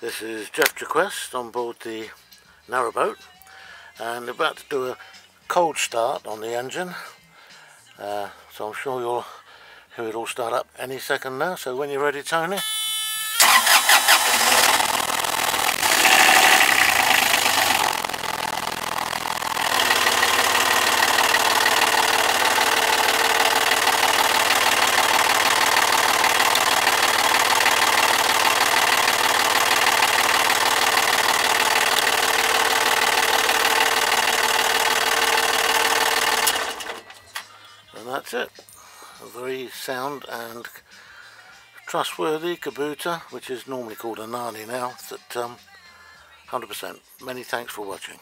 This is Jeff Jaquest on board the narrowboat and about to do a cold start on the engine. Uh, so I'm sure you'll hear it all start up any second now so when you're ready Tony that's it. A very sound and trustworthy Kubota which is normally called a Nanni now that um, 100% many thanks for watching